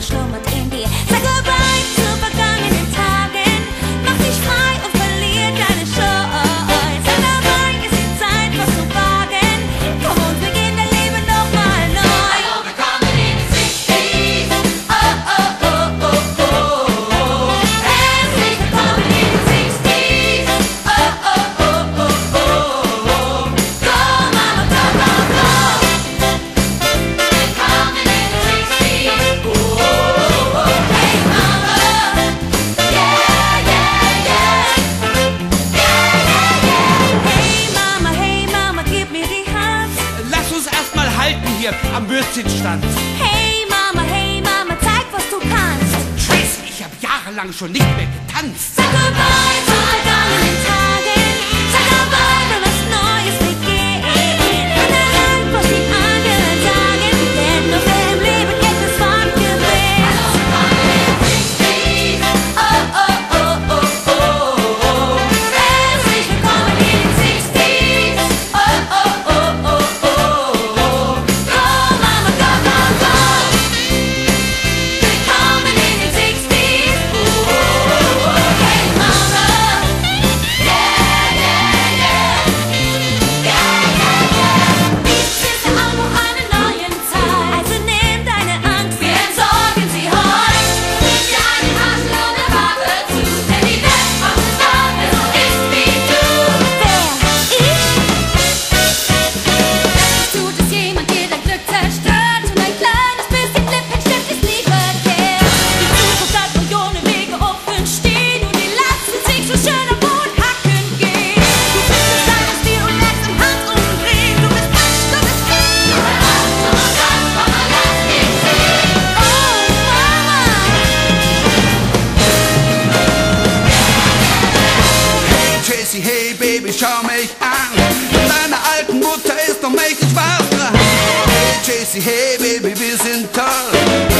so much halten hier am Würstchenstand. Hey Mama, hey Mama, zeig, was du kannst. Scheiße, ich hab jahrelang schon nicht mehr getanzt. Sag goodbye. schau mich an. Mit deiner alten Mutter ist noch mächtig was dran. Hey, JC, hey, Baby, wir sind toll.